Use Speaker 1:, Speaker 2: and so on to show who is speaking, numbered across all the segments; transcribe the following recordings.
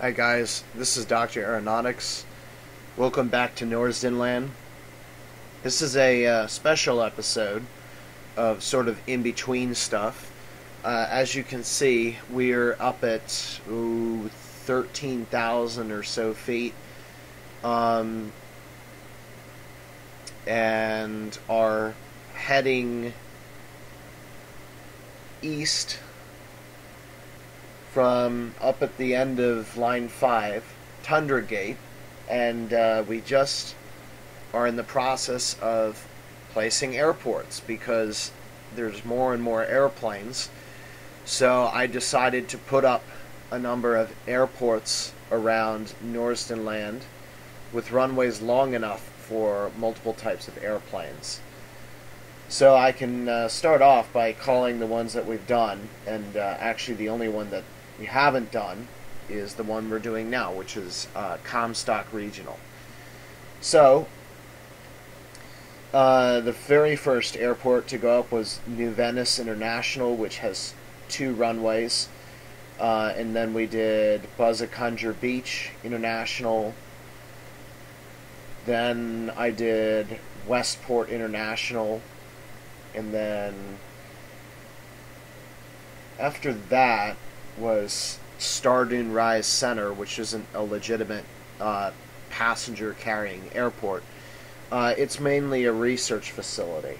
Speaker 1: Hi guys, this is Dr. Aeronautics. Welcome back to Norsdenland. This is a uh, special episode of sort of in-between stuff. Uh, as you can see, we're up at ooh, 13,000 or so feet. Um, and are heading east from up at the end of line 5, Tundra Gate, and uh, we just are in the process of placing airports because there's more and more airplanes. So I decided to put up a number of airports around Norsden Land with runways long enough for multiple types of airplanes. So I can uh, start off by calling the ones that we've done, and uh, actually the only one that we haven't done is the one we're doing now, which is uh, Comstock Regional. So, uh, the very first airport to go up was New Venice International, which has two runways. Uh, and then we did Buzzacunger Beach International. Then I did Westport International. And then after that, was Stardune Rise Center, which isn't a legitimate uh, passenger carrying airport. Uh, it's mainly a research facility.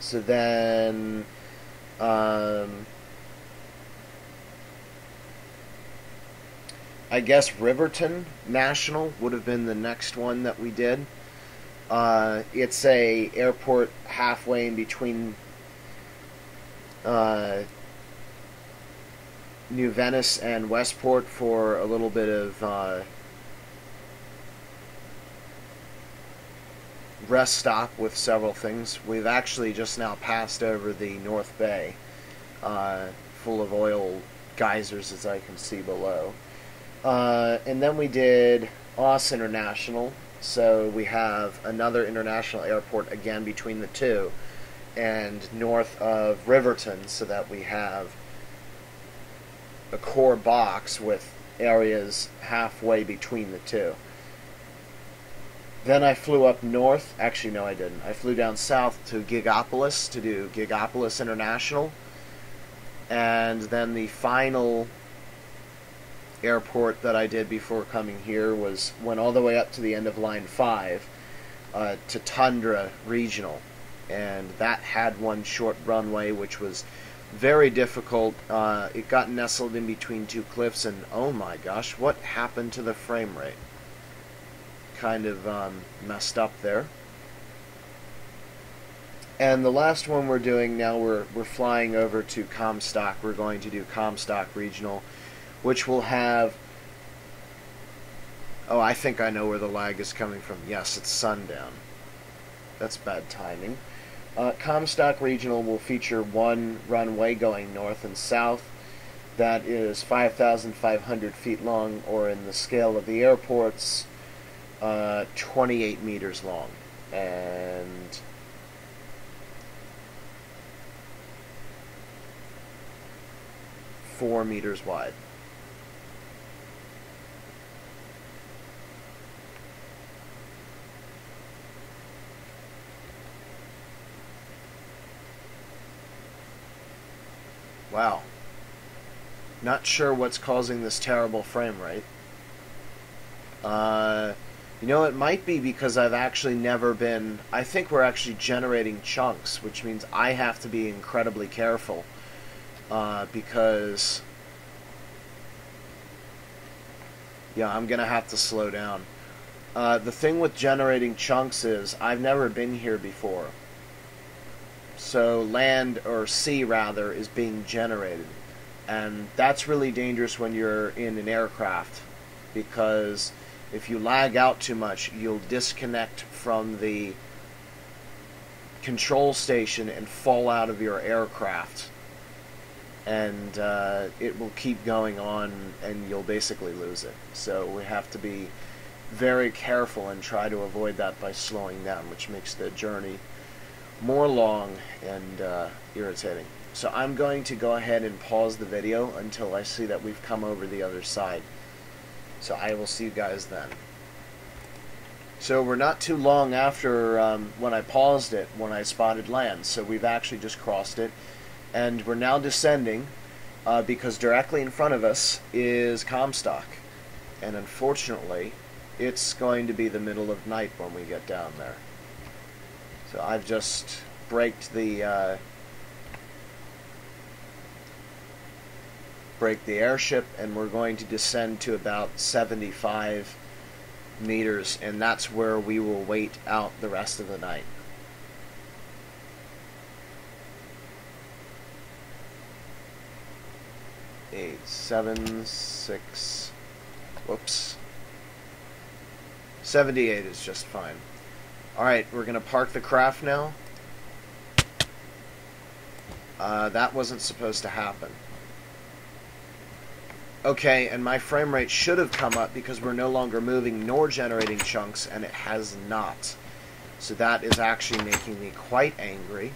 Speaker 1: So then, um, I guess Riverton National would have been the next one that we did. Uh, it's a airport halfway in between uh, New Venice and Westport for a little bit of uh, rest stop with several things. We've actually just now passed over the North Bay, uh, full of oil geysers as I can see below. Uh, and then we did Oss International, so we have another international airport again between the two, and north of Riverton, so that we have a core box with areas halfway between the two. Then I flew up north. Actually, no, I didn't. I flew down south to Gigopolis to do Gigopolis International. And then the final airport that I did before coming here was went all the way up to the end of Line 5 uh, to Tundra Regional. And that had one short runway, which was very difficult. Uh, it got nestled in between two cliffs, and oh my gosh, what happened to the frame rate? Kind of um, messed up there. And the last one we're doing now, we're we're flying over to Comstock. We're going to do Comstock Regional, which will have. Oh, I think I know where the lag is coming from. Yes, it's sundown. That's bad timing. Uh, Comstock Regional will feature one runway going north and south that is 5,500 feet long, or in the scale of the airports, uh, 28 meters long. And four meters wide. Wow. Not sure what's causing this terrible frame rate. Uh, you know, it might be because I've actually never been. I think we're actually generating chunks, which means I have to be incredibly careful. Uh, because. Yeah, I'm going to have to slow down. Uh, the thing with generating chunks is I've never been here before. So land or sea rather is being generated. And that's really dangerous when you're in an aircraft because if you lag out too much, you'll disconnect from the control station and fall out of your aircraft. And uh, it will keep going on and you'll basically lose it. So we have to be very careful and try to avoid that by slowing down, which makes the journey more long and uh, irritating. So I'm going to go ahead and pause the video until I see that we've come over the other side. So I will see you guys then. So we're not too long after um, when I paused it, when I spotted land. So we've actually just crossed it. And we're now descending uh, because directly in front of us is Comstock. And unfortunately, it's going to be the middle of night when we get down there. So I've just braked the uh, brake the airship and we're going to descend to about 75 meters and that's where we will wait out the rest of the night. Eight, seven, six, whoops. 78 is just fine. Alright, we're going to park the craft now. Uh, that wasn't supposed to happen. Okay, and my frame rate should have come up because we're no longer moving nor generating chunks, and it has not. So that is actually making me quite angry.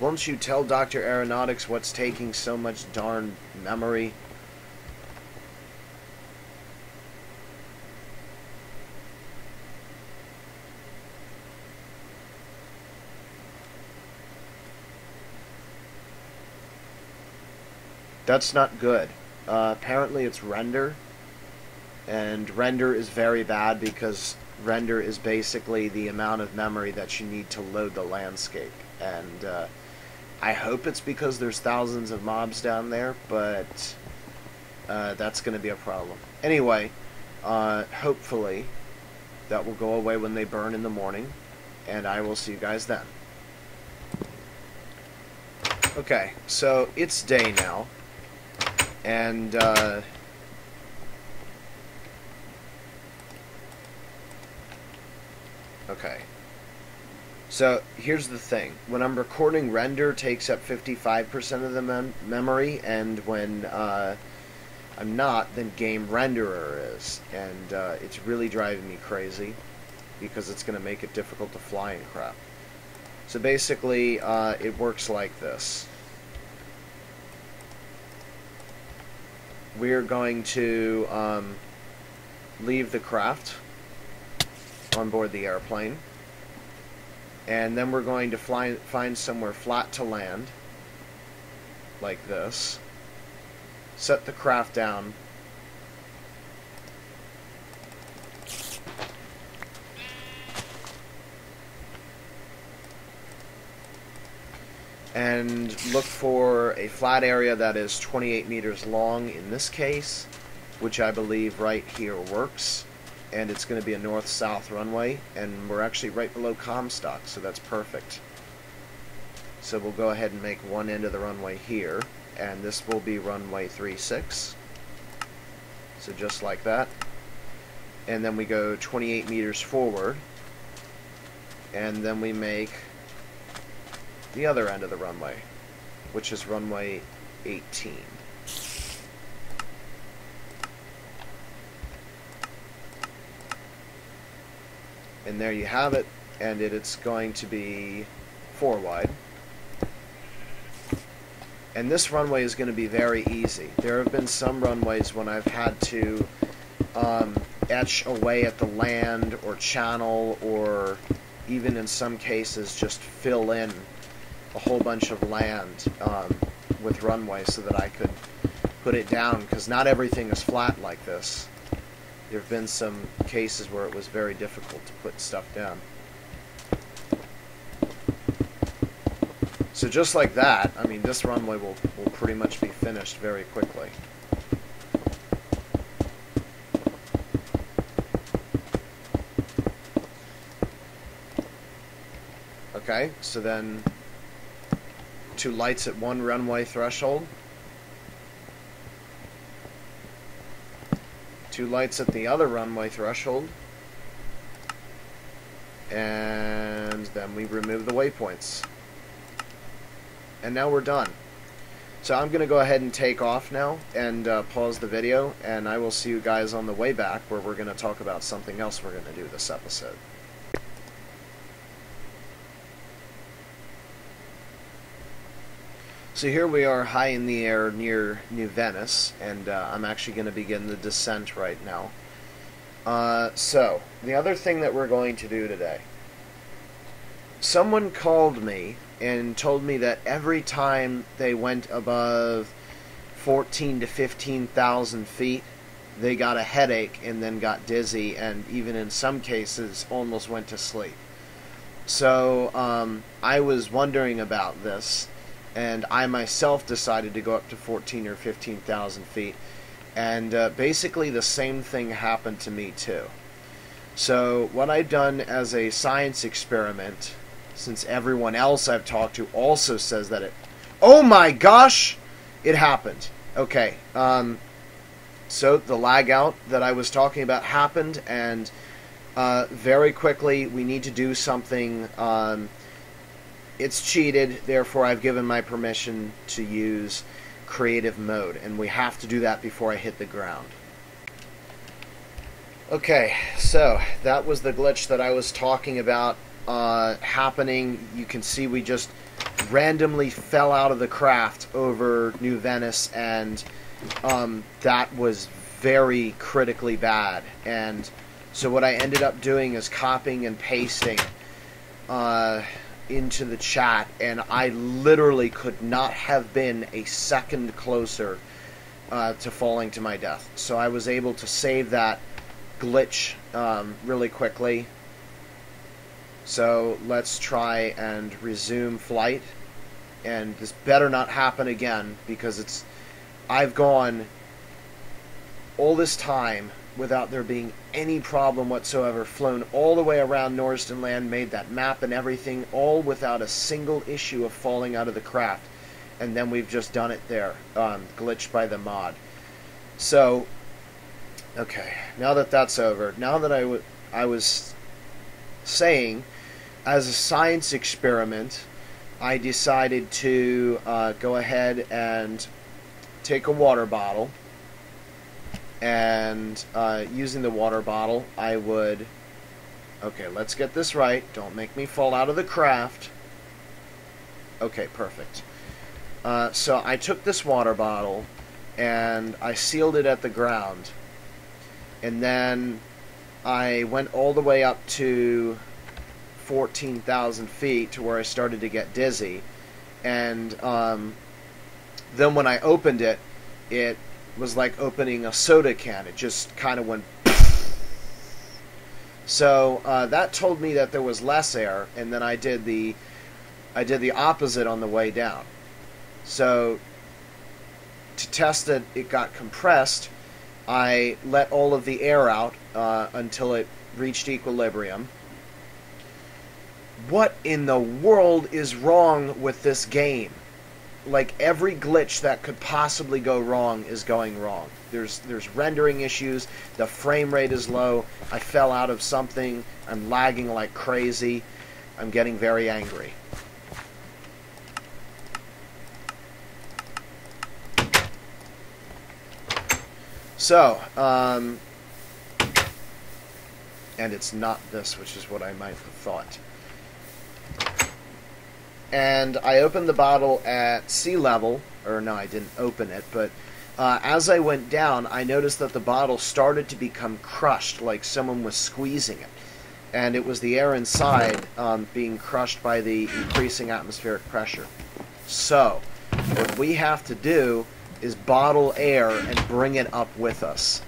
Speaker 1: Won't you tell Dr. Aeronautics what's taking so much darn memory? That's not good. Uh, apparently it's render, and render is very bad because render is basically the amount of memory that you need to load the landscape. And uh, I hope it's because there's thousands of mobs down there, but uh, that's going to be a problem. Anyway, uh, hopefully that will go away when they burn in the morning, and I will see you guys then. Okay, so it's day now. And, uh, okay. So, here's the thing. When I'm recording, render takes up 55% of the mem memory, and when, uh, I'm not, then game renderer is. And, uh, it's really driving me crazy, because it's going to make it difficult to fly and crap. So basically, uh, it works like this. We're going to um, leave the craft on board the airplane. And then we're going to fly, find somewhere flat to land like this set the craft down and look for a flat area that is 28 meters long in this case, which I believe right here works. And it's going to be a north-south runway, and we're actually right below Comstock, so that's perfect. So we'll go ahead and make one end of the runway here, and this will be runway 36. So just like that. And then we go 28 meters forward, and then we make the other end of the runway, which is runway 18. And there you have it, and it, it's going to be four wide. And this runway is going to be very easy. There have been some runways when I've had to um, etch away at the land or channel or even in some cases just fill in a whole bunch of land um, with runway so that I could put it down because not everything is flat like this. There have been some cases where it was very difficult to put stuff down. So just like that, I mean, this runway will, will pretty much be finished very quickly. Okay, so then two lights at one runway threshold. Two lights at the other runway threshold. And then we remove the waypoints. And now we're done. So I'm going to go ahead and take off now and uh, pause the video, and I will see you guys on the way back where we're going to talk about something else we're going to do this episode. So here we are high in the air near New Venice, and uh, I'm actually going to begin the descent right now. Uh, so, the other thing that we're going to do today. Someone called me and told me that every time they went above 14 to 15,000 feet, they got a headache and then got dizzy, and even in some cases, almost went to sleep. So, um, I was wondering about this and I myself decided to go up to 14 or 15,000 feet. And uh, basically, the same thing happened to me too. So, what I've done as a science experiment, since everyone else I've talked to also says that it. Oh my gosh! It happened. Okay. Um, so, the lag out that I was talking about happened, and uh, very quickly, we need to do something. Um, it's cheated, therefore I've given my permission to use creative mode, and we have to do that before I hit the ground. Okay, so that was the glitch that I was talking about uh, happening. You can see we just randomly fell out of the craft over New Venice, and um, that was very critically bad. And so what I ended up doing is copying and pasting uh, into the chat, and I literally could not have been a second closer uh, to falling to my death. So I was able to save that glitch um, really quickly. So let's try and resume flight. And this better not happen again because it's. I've gone all this time without there being any problem whatsoever, flown all the way around Norsden Land, made that map and everything, all without a single issue of falling out of the craft. And then we've just done it there, um, glitched by the mod. So, okay, now that that's over, now that I, I was saying, as a science experiment, I decided to uh, go ahead and take a water bottle and uh, using the water bottle, I would. Okay, let's get this right. Don't make me fall out of the craft. Okay, perfect. Uh, so I took this water bottle and I sealed it at the ground. And then I went all the way up to 14,000 feet to where I started to get dizzy. And um, then when I opened it, it was like opening a soda can. It just kind of went. So uh, that told me that there was less air, and then I did the, I did the opposite on the way down. So to test that it got compressed, I let all of the air out uh, until it reached equilibrium. What in the world is wrong with this game? Like every glitch that could possibly go wrong is going wrong. There's there's rendering issues. The frame rate is low. I fell out of something. I'm lagging like crazy. I'm getting very angry. So, um, and it's not this, which is what I might have thought and I opened the bottle at sea level, or no, I didn't open it, but uh, as I went down, I noticed that the bottle started to become crushed, like someone was squeezing it. And it was the air inside um, being crushed by the increasing atmospheric pressure. So, what we have to do is bottle air and bring it up with us.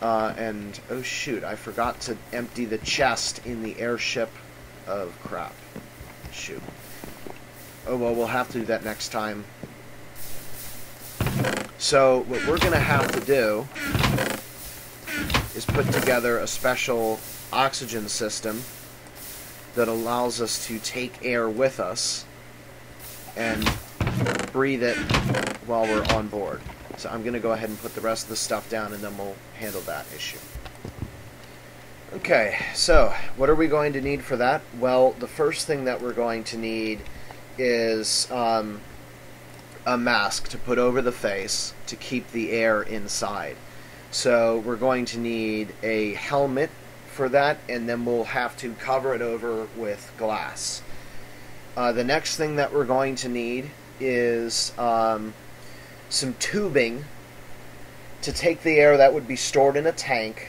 Speaker 1: Uh, and, oh shoot, I forgot to empty the chest in the airship of crap. Shoot. Oh well, we'll have to do that next time. So what we're going to have to do is put together a special oxygen system that allows us to take air with us and breathe it while we're on board. So I'm going to go ahead and put the rest of the stuff down and then we'll handle that issue. Okay, so what are we going to need for that? Well, the first thing that we're going to need is um, a mask to put over the face to keep the air inside. So we're going to need a helmet for that, and then we'll have to cover it over with glass. Uh, the next thing that we're going to need is um, some tubing to take the air that would be stored in a tank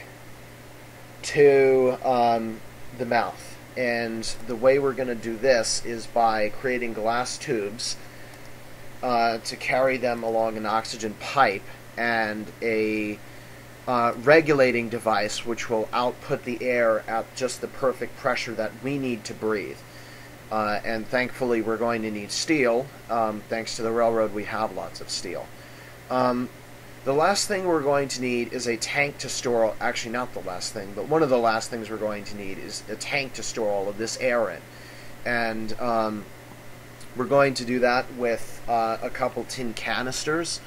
Speaker 1: to um, the mouth. And the way we're going to do this is by creating glass tubes uh, to carry them along an oxygen pipe and a uh, regulating device which will output the air at just the perfect pressure that we need to breathe. Uh, and thankfully, we're going to need steel. Um, thanks to the railroad, we have lots of steel. Um, the last thing we're going to need is a tank to store, actually, not the last thing, but one of the last things we're going to need is a tank to store all of this air in. And um, we're going to do that with uh, a couple tin canisters,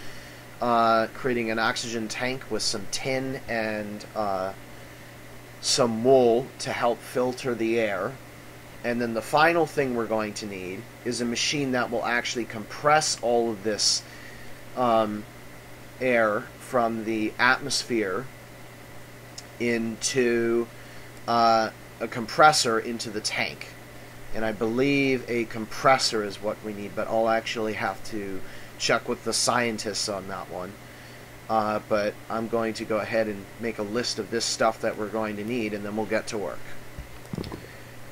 Speaker 1: uh, creating an oxygen tank with some tin and uh, some wool to help filter the air and then the final thing we're going to need is a machine that will actually compress all of this um, air from the atmosphere into uh, a compressor into the tank. And I believe a compressor is what we need, but I'll actually have to check with the scientists on that one. Uh, but I'm going to go ahead and make a list of this stuff that we're going to need, and then we'll get to work.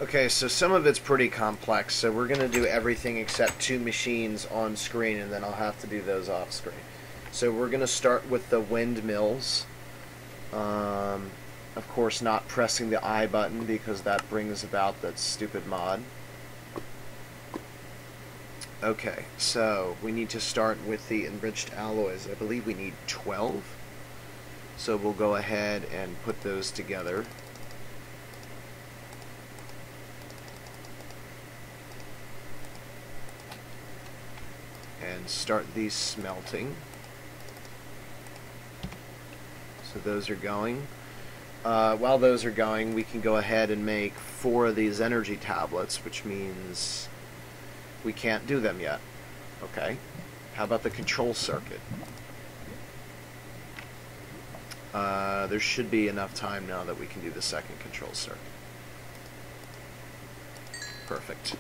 Speaker 1: Okay, so some of it's pretty complex, so we're going to do everything except two machines on screen, and then I'll have to do those off screen. So we're going to start with the windmills. Um, of course, not pressing the I button because that brings about that stupid mod. Okay, so we need to start with the enriched alloys. I believe we need 12. So we'll go ahead and put those together. and start these smelting. Those are going. Uh, while those are going, we can go ahead and make four of these energy tablets, which means we can't do them yet. Okay. How about the control circuit? Uh, there should be enough time now that we can do the second control circuit. Perfect.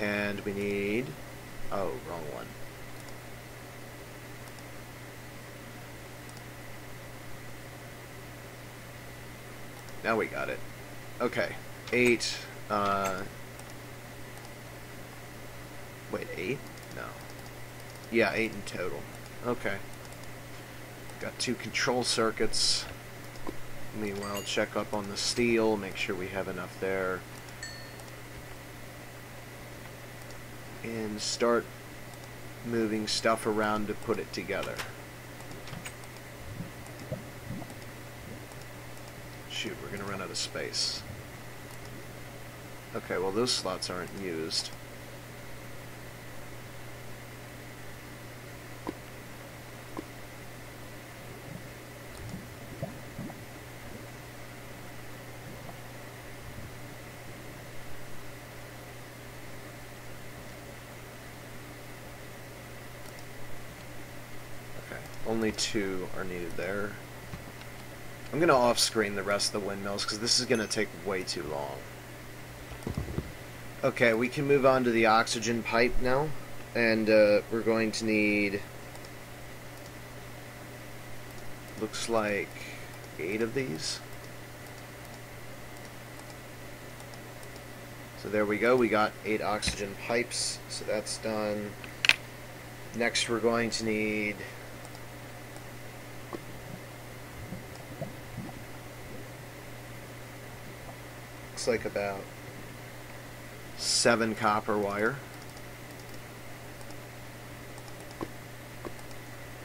Speaker 1: And we need... Oh, wrong one. Now we got it. Okay. Eight. Uh, wait, eight? No. Yeah, eight in total. Okay. Got two control circuits. Meanwhile, check up on the steel, make sure we have enough there. and start moving stuff around to put it together. Shoot, we're going to run out of space. Okay, well those slots aren't used. Only two are needed there. I'm going to off-screen the rest of the windmills because this is going to take way too long. Okay, we can move on to the oxygen pipe now. And uh, we're going to need... Looks like eight of these. So there we go, we got eight oxygen pipes, so that's done. Next we're going to need looks like about seven copper wire.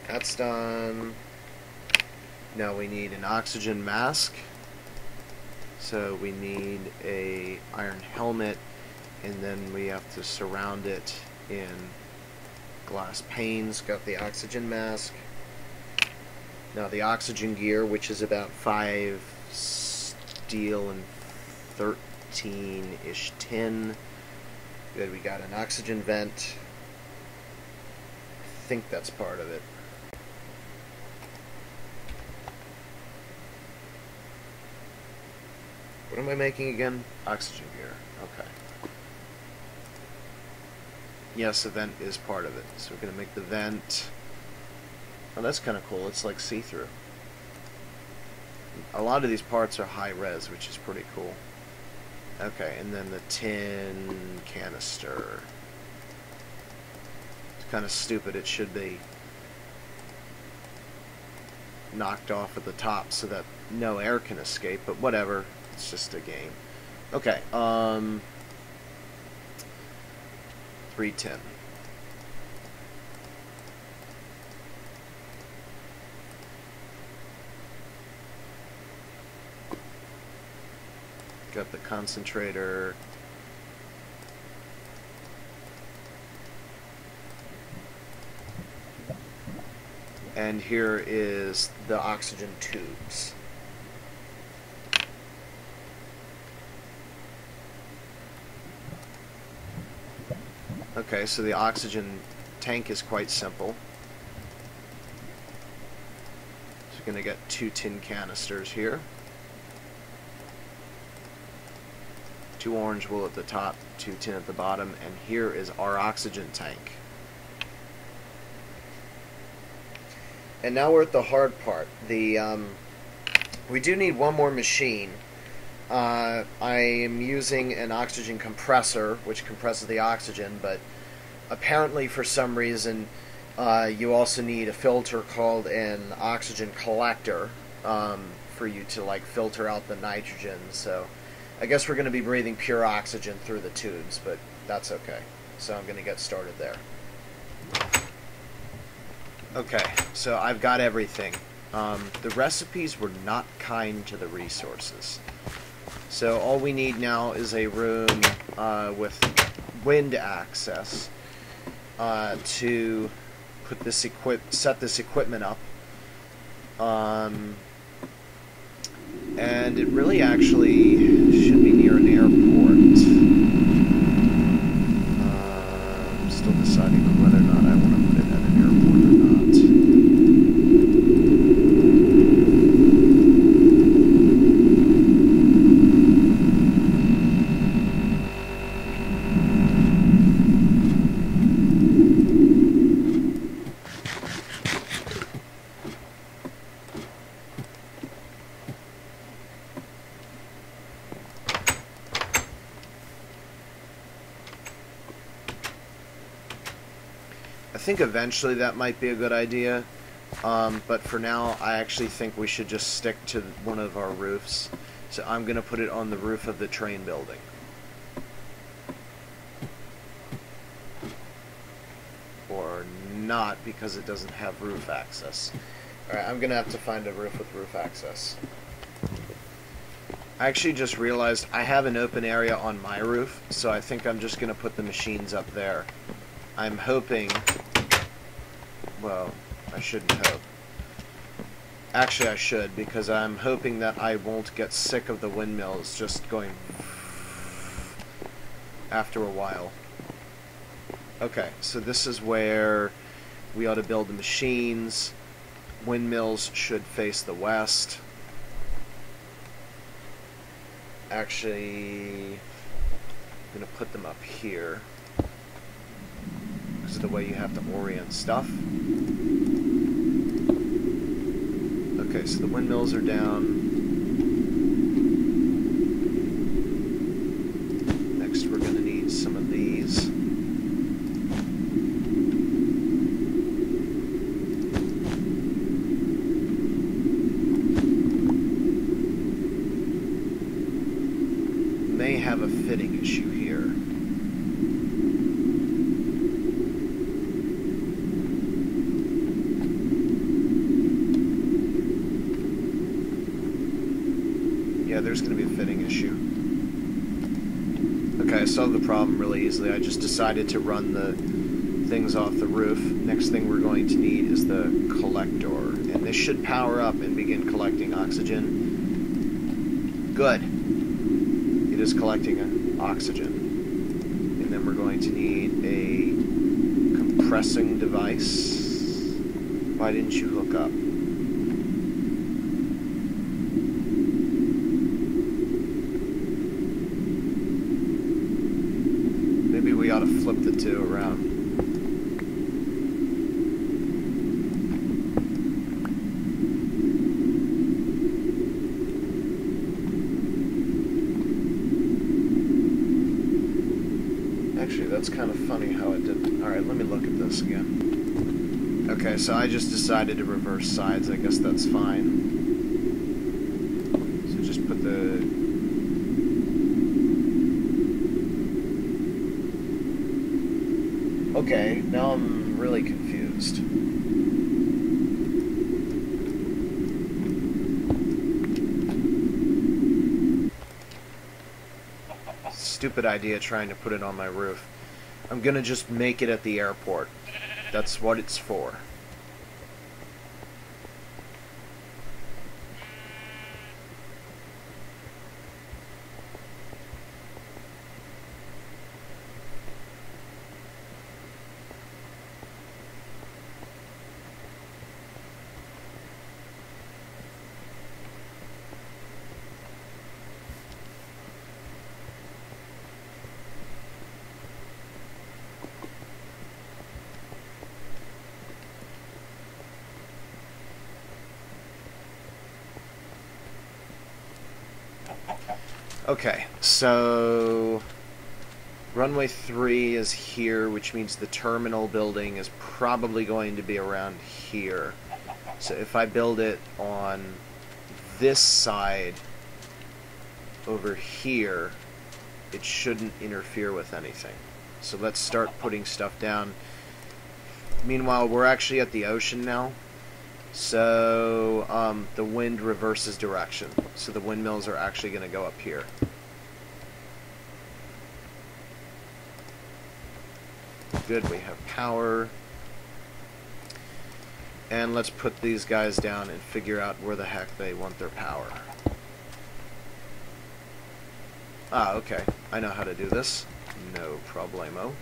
Speaker 1: That's done. Now we need an oxygen mask. So we need a iron helmet and then we have to surround it in glass panes. Got the oxygen mask. Now the oxygen gear, which is about five steel and 13-ish 10. Good, we got an oxygen vent. I think that's part of it. What am I making again? Oxygen gear. Okay. Yes, the vent is part of it. So we're going to make the vent... Oh, that's kind of cool. It's like see-through. A lot of these parts are high res, which is pretty cool. Okay, and then the tin canister. It's kind of stupid. It should be knocked off at the top so that no air can escape, but whatever. It's just a game. Okay, um... 310. Got the concentrator. And here is the oxygen tubes. Okay, so the oxygen tank is quite simple. So we're going to get two tin canisters here. Two orange wool at the top, two tin at the bottom, and here is our oxygen tank. And now we're at the hard part. The um, We do need one more machine uh, I am using an oxygen compressor, which compresses the oxygen, but apparently for some reason uh, you also need a filter called an oxygen collector um, for you to like filter out the nitrogen. So I guess we're going to be breathing pure oxygen through the tubes, but that's okay. So I'm going to get started there. Okay, so I've got everything. Um, the recipes were not kind to the resources. So all we need now is a room uh, with wind access uh, to put this equip set this equipment up. Um, and it really actually should be near an airport. Uh, I'm still deciding on whether or not I want to put it at an airport or think eventually that might be a good idea. Um, but for now, I actually think we should just stick to one of our roofs. So I'm going to put it on the roof of the train building. Or not, because it doesn't have roof access. Alright, I'm going to have to find a roof with roof access. I actually just realized I have an open area on my roof, so I think I'm just going to put the machines up there. I'm hoping well, I shouldn't hope. Actually, I should, because I'm hoping that I won't get sick of the windmills just going after a while. Okay, so this is where we ought to build the machines. Windmills should face the west. Actually, I'm going to put them up here because of the way you have to orient stuff. Okay, so the windmills are down. Next we're going to need some of these. May have a fitting issue here. There's going to be a fitting issue. Okay, I solved the problem really easily. I just decided to run the things off the roof. Next thing we're going to need is the collector. And this should power up and begin collecting oxygen. Good. It is collecting oxygen. And then we're going to need a compressing device. Why didn't you hook up? maybe we ought to flip the two around. Actually, that's kind of funny how it did. Alright, let me look at this again. Okay, so I just decided to reverse sides. I guess that's fine. So just put the Okay, now I'm really confused. Stupid idea trying to put it on my roof. I'm gonna just make it at the airport. That's what it's for. Okay, so runway 3 is here, which means the terminal building is probably going to be around here. So if I build it on this side over here, it shouldn't interfere with anything. So let's start putting stuff down. Meanwhile, we're actually at the ocean now. So um, the wind reverses direction. So the windmills are actually going to go up here. Good, we have power. And let's put these guys down and figure out where the heck they want their power. Ah, okay. I know how to do this. No problemo.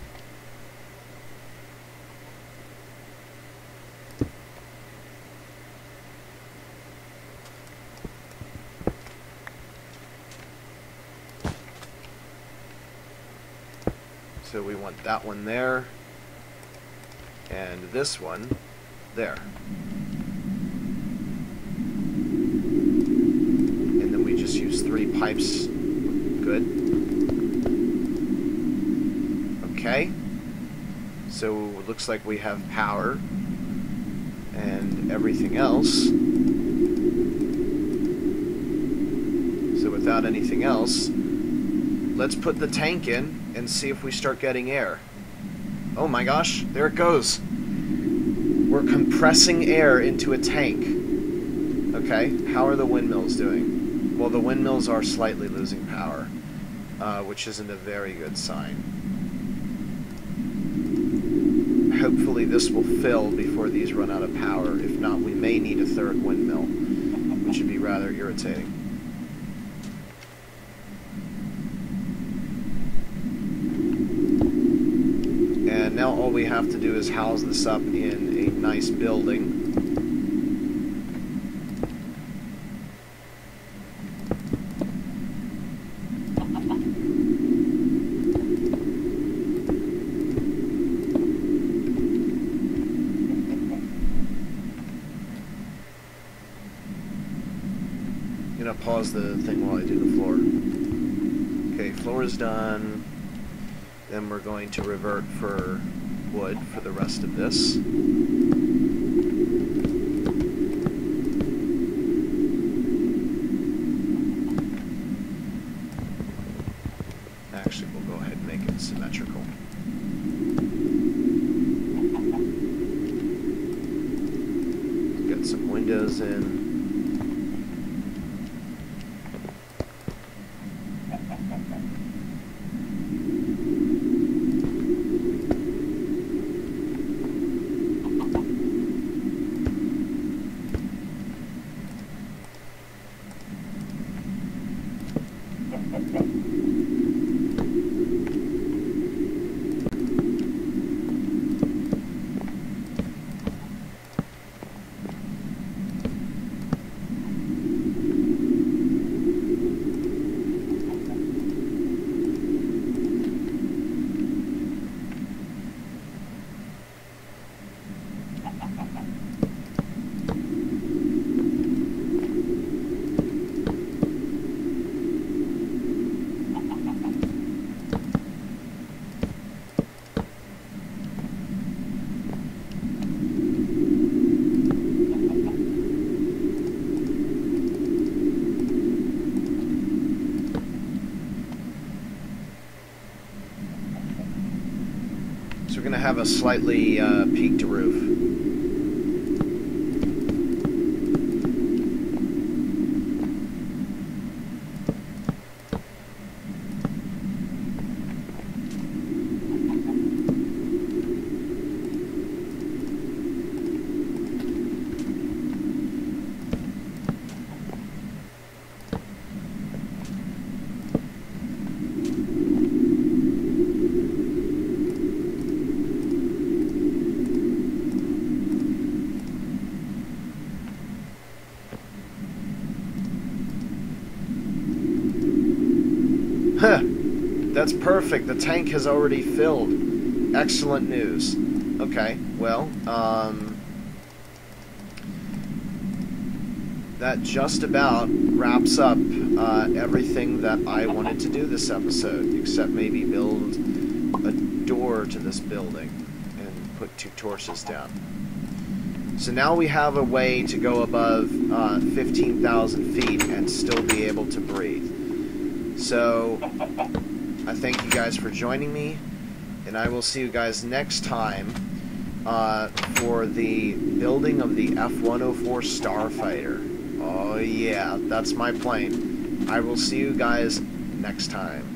Speaker 1: So we want that one there, and this one there. And then we just use three pipes. Good. Okay. So it looks like we have power and everything else. So without anything else, let's put the tank in and see if we start getting air. Oh my gosh, there it goes. We're compressing air into a tank. Okay, how are the windmills doing? Well, the windmills are slightly losing power, uh, which isn't a very good sign. Hopefully this will fill before these run out of power. If not, we may need a third windmill, which would be rather irritating. now all we have to do is house this up in a nice building. Gonna pause the thing while I do the floor. Okay, floor is done. Then we're going to revert for wood for the rest of this. Going to have a slightly uh, peaked roof. That's perfect. The tank has already filled. Excellent news. Okay, well, um, that just about wraps up uh, everything that I wanted to do this episode, except maybe build a door to this building and put two torches down. So now we have a way to go above uh, 15,000 feet and still be able to breathe. So, I thank you guys for joining me, and I will see you guys next time uh, for the building of the F-104 Starfighter. Oh yeah, that's my plane. I will see you guys next time.